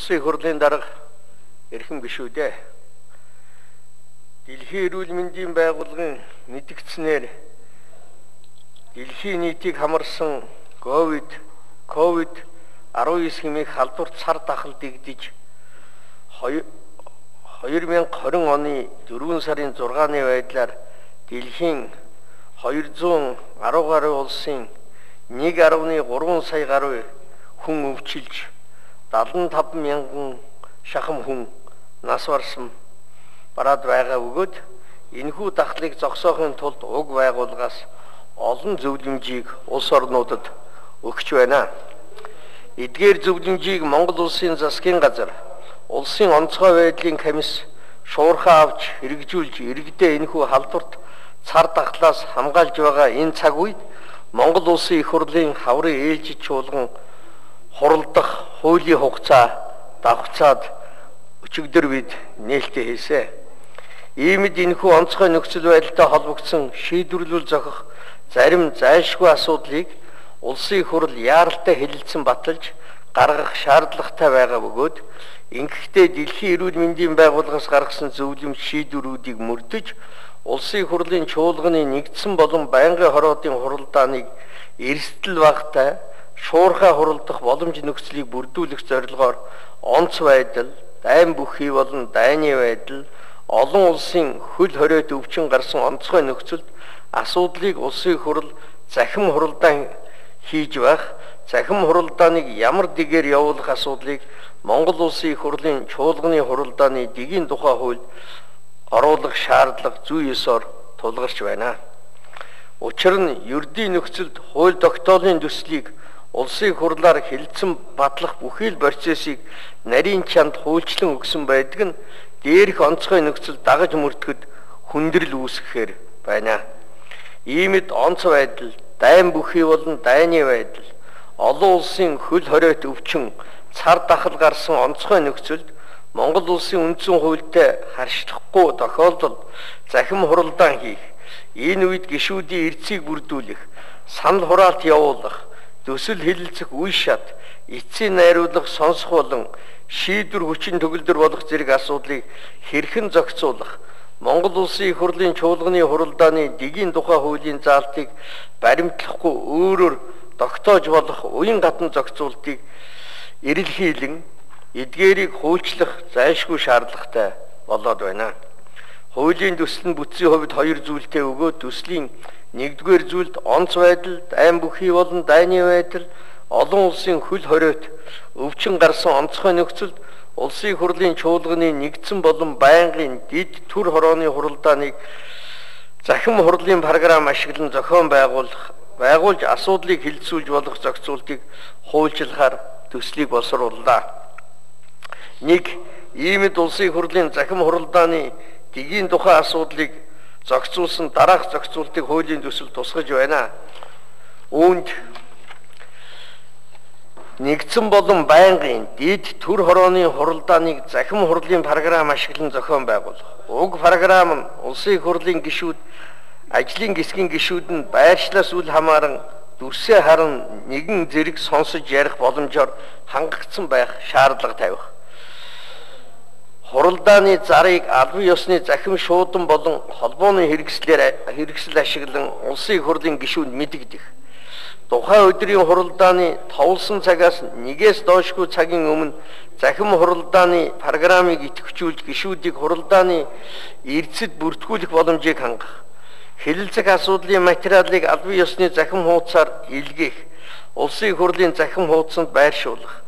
Улсын их хурлын дарга эрхэм гишүүдээ Дэлхийн эрүүл мэндийн байгууллагын мэдгдснээр дэлхийн нийтийг хамарсан ковид ковид 19 хэмээх халдварт сар дахал дэгдэж 2020 оны 4 сарын 6-ны байдлаар дэлхийн 210 гаруй улсын 1.3 сая гаруй хүн өвчилж 75 мянган шахам хүн нас барсан бараад байгаа бөгөөд энэхүү дахлыг зогсоохын тулд уг байгууллагаас олон зөвлөмжийг улс орнуудад өгч байна. Эдгээр зөвлөмжийг Монгол улсын засгийн газар улсын онцгой байдлын комисс шуурхаа авч хэрэгжүүлж иргэдээ энэхүү халдварт цар тахлаас хамгаалж байгаа энэ цаг үед Монгол улсын их хурлын хаврын ээлжид чуулган хуралдах хуулийн хугацаа давхцаад өчигдөр бид нээлттэй хийсэн. Иймд энэхүү онцгой нөхцөл байдалтай холбогдсон шийдвэрлэл зохих зарим зайлшгүй асуудлыг улсын хурл яаралтай хэлэлцэн баталж гаргах шаардлагатай байгаа бөгөөд ингэхдээ дэлхийн эрүүл мэндийн байгууллагаас гаргасан зөвлөм шийдвэрүүдийг мөрдөж улсын хурлын чуулганы нэгдсэн болон байнгын хороодын хуралдааныг эрсдэл багтай шуурхай хуралдах боломж нөхцөлийг бүрдүүлэх зорилгоор онц байдал, дайн бүхий болон дайны байдал, олон улсын хөл хориод өвчин гарсан онцгой нөхцөлд асуудлыг улсын хурал захим хуралдаан хийж байх, захим хуралдааныг ямар дэгээр явуулах асуудлыг Монгол улсын их хурлын чуулганы хуралдааны дэгийн тухай хуульд оруулах шаардлага зүй ёсоор тулгарч байна. Учир нь ердийн нөхцөлд хууль тогтоолын төслийг улсын хурлаар хилцэн батлах бүхий л процессыг нарийн чанд хуульчлан өгсөн байдаг нь дээрх онцгой нөхцөл дагаж мөрдөхөд хүндрэл үүсгэхээр байна. Иймд онц байдал, дайн бүхий болон дайны байдал, олон улсын хөл хориот өвчин, цар дахал гарсан онцгой нөхцөлд Монгол улсын үндсэн хуультай харьцахгүй тохиолдолд захим хуралдаан хийх, энэ үед гишүүдийн эрцгийг бүрдүүлэх, санал хураалт явуулах, төсөл хилэлцэх үе шат эцсийн найруулга сонсох болон шийдвэр хүчин төгөлдөр болох зэрэг асуудлыг хэрхэн зохицуулах Монгол улсын их хурлын чуулганы хуралдааны дэгийн тухай хуулийн заалтыг баримтлахгүй өөрөөр тогтоож болох уян гатан зохицуултыг эрэлхийлэн эдгээрийг хуульчлах зайлшгүй шаардлагатай болоод байна. Хуулийн төсөл нь бүтцийн хувьд хоёр зүйлтэй өгөө төслийн Нэгдүгээр зүйлд онц байдал, дайн бүхий болон дайны байдал, олон улсын хөл хориот өвчин гарсан онцгой нөхцөлд улсын хурлын чуулганы нэгдсэн болон байнгын дид төр хорооны хуралдааныг захим хурлын програм ашиглан зохион байгуулах байгуулж асуудлыг хилцүүлж болох зохицуултыг хуульчлахаар төслийг боловсрууллаа. 1. Иймд улсын хурлын захим хуралдааны дэгийн тухай асуудлыг зохицуулсан дараах зохицуултыг хуулийн төсөл тусгаж байна. Үүнд нэгдсэн болон байнгын дид төр хорооны хуралдааныг захим хурлын програм ашиглан зохион байгуулах. Уг програм нь улсын хурлын гишүүд ажлын гисгийн гишүүд нь байршлаас үл хамааран дүрсээ харан нэгэн зэрэг сонсож ярих боломжоор хангагдсан байх шаардлага тавих хуралдааны зарыг албан ёсны захим шуудан болон холбооны хэрэгслээр хэрэгсэл ашиглан улсын их хурлын гишүүнд мэдэгдэх. Тухайн өдрийн хуралдааны товлсон цагаас нэгээс доошгүй цагийн өмнө захим хуралдааны программыг идэвхжүүлж гишүүдийг хуралдааны эрдэсэд бүртгүүлэх боломжийг хангах. Хэлэлцэх асуудлын материалыг албан ёсны захим хуудасаар илгээх. Улсын их хурлын захим хуудсанд байршуулах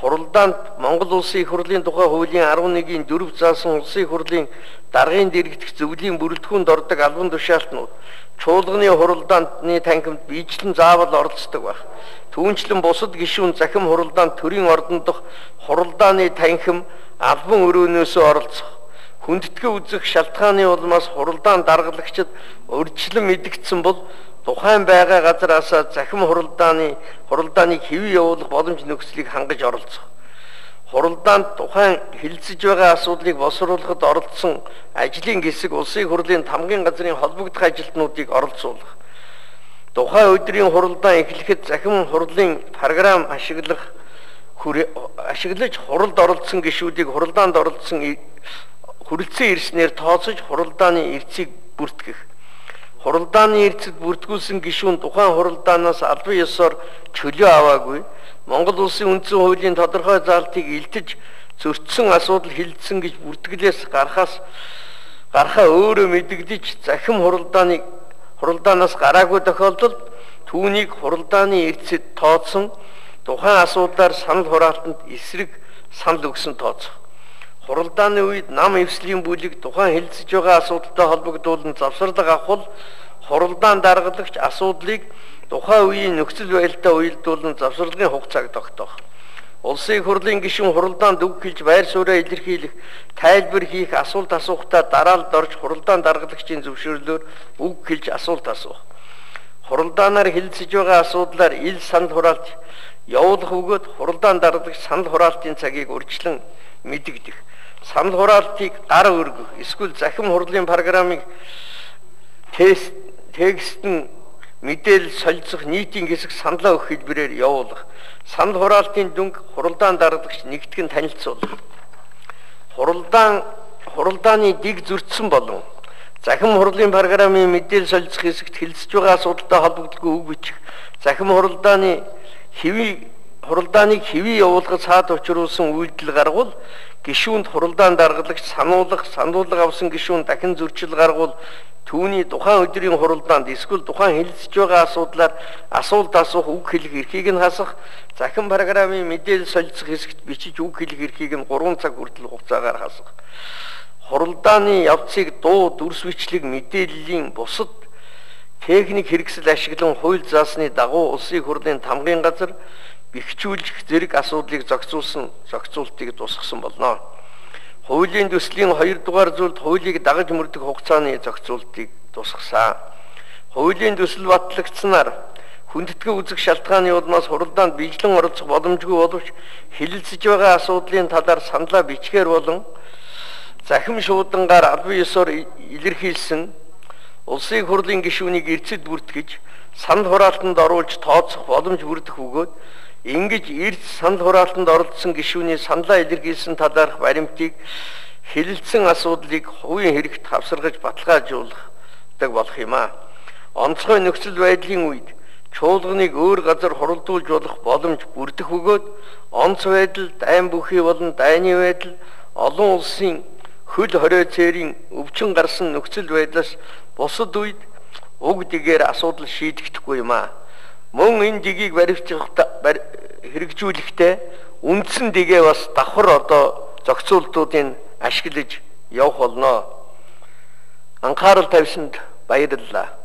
Хуралдаанд Монгол Улсын их хурлын тухай хуулийн 11-ийн 4 заасан Улсын хурлын даргын дэргэдэх зөвлөлийн бүрэлдэхүүнд ордог албан тушаалтнууд чуулганы хуралдааны танхимд биечлэн заавал оролцдог байх. Түүнчлэн бусад гишүүн захим хуралдаанд төрийн ордон дох хуралдааны танхим албан өрөөнөөсөө оролцох хүндэтгэн үзэх шалтгааны улмаас хуралдаан даргалагчид урьдчилан мэдгдсэн бол тухайн байгаа газараас захим хуралдааны хуралдааныг хэвээ явуулах боломж нөхцөлийг хангаж оролцох. Хуралдаанд тухайн хилцэж байгаа асуудлыг босруулахад оролцсон ажлын хэсэг улсын хурлын тамгын газрын холбогдох ажилтнуудыг оролцуулах. Тухайн өдрийн хуралдаан эхлэхэд захим хурлын програм ашиглах ашиглаж хуралд оролцсон гишүүдийг хуралдаанд оролцсон хүрэлцэн ирснээр тооцож хуралдааны эрцийг бүртгэх. Хуралдааны эрцэд бүртгүүлсэн гишүүн тухайн хуралдаанаас албан ёсоор чөлөө аваагүй. Монгол улсын үндсэн хуулийн тодорхой заалтыг илтэж зөрчсөн асуудал хилцсэн гэж бүртгэлээс гарахаас гарахаа өөрөө мэдэгдэж захим хуралдааны хуралдаанаас гараагүй тохиолдолд түүнийг хуралдааны эрцэд тооцсон тухайн асуудлаар санал хураалтанд эсрэг санал өгсөн тооцох. Хуралдааны үед нам эвслийн бүлэг тухайн хилцэж байгаа асуудалтай холбогдуулан завсарлага авах хуралдаан даргалагч асуудлыг тухайн үеийн нөхцөл байдалтай уялдуулан завсарлагын хугацааг тогтоох. Улсын хурлын гишүүн хуралдаанд үг хэлж байр сууриа илэрхийлэх, тайлбар хийх, асуулт асуухтаа дараалд орж хуралдаан даргалагчийн зөвшөөрлөөр үг хэлж асуулт асуух. Хуралдаанаар хилцэж байгаа асуудлаар ил санал хураалт явуулах өгөөд хуралдаан даргалагч санал хураалтын цагийг урьдчилан мэдэгдэх. Санал хураалтыг гар өргөх, эсвэл захим хурлын программыг тест текст нь мэдээлэл солилцох нийтийн хэсэг саналаа өгөх хэлбэрээр явуулах. Санал хураалтын дүнг хуралдаан даргалагч нэгтгэн танилцуулах. Хуралдаан хуралдааны дэг зөрчсөн болон захим хурлын программын мэдээлэл солилцох хэсэгт хилцэж байгаа асуудалтай холбогдолгүй үг бичих. Захим хуралдааны хэвий хуралдааныг хэвий явуулахад цаад учруулсан үйлдэл гаргавал гишүүнд хуралдаан даргалагч сануулгах, сануулга авсан гишүүн дахин зөрчил гаргавал түүний тухайн өдрийн хуралдаанд эсвэл тухайн хэлэлцэж байгаа асуудлаар асуулт асуух, үг хэлэх эрхийг нь хасах, захин программын мэдээлэл солилцох хэсэгт бичиж үг хэлэх эрхийг нь 3 цаг хүртэл хугацаагаар хасах. Хуралдааны явцыг дуу, дүрс бичлэг мэдээллийн бусад техник хэрэгсэл ашиглан хууль заасны дагуу улсын хурлын тамгын газар бэхжүүлэх зэрэг асуудлыг зохицуулсан зохицуултыг тусгасан болно. Хуулийн төслийн 2 дугаар зүйлд хуулийг дагаж мөрдөх хугацааны зохицуултыг тусгасан. Хуулийн төсөл батлагдсанаар хүндэтгэн үзэх шалтгааны улмаас хуралдаанд биелэн оролцох боломжгүй боловч хилэлцэж байгаа асуудлын талаар саналаа бичгээр болон захим шуудангаар албан ёсоор илэрхийлсэн улсын хурлын гишүүнийг эрцэд бүртгэж санал хураалтанд оруулж тооцох боломж бүрдэх өгөөд ингэж эрд санал хураалтанд оролцсон гишүүний саналаа илэрхийлсэн талаарх баримтыг хилэлцсэн асуудлыг хувийн хэрэгт хавсаргаж баталгаажуулдаг болох юм а. Онцгой нөхцөл байдлын үед чуулганыг өөр газар хуралдуулж болох боломж бүрдэх өгөөд онц байдал, дайн бүхий болон дайны байдал олон улсын хөл хорой цээрийн өвчин гарсан нөхцөл байдлаас бусад үед уг дигээр асуудал шийдэгдэхгүй юм аа. Мөн энэ дигийг баривчих хэрэгжүүлэхдээ үндсэн дигээ бас давхар одоо зохицуултуудыг ашиглаж явах болно. Анхаарал тавьсанд баярлалаа.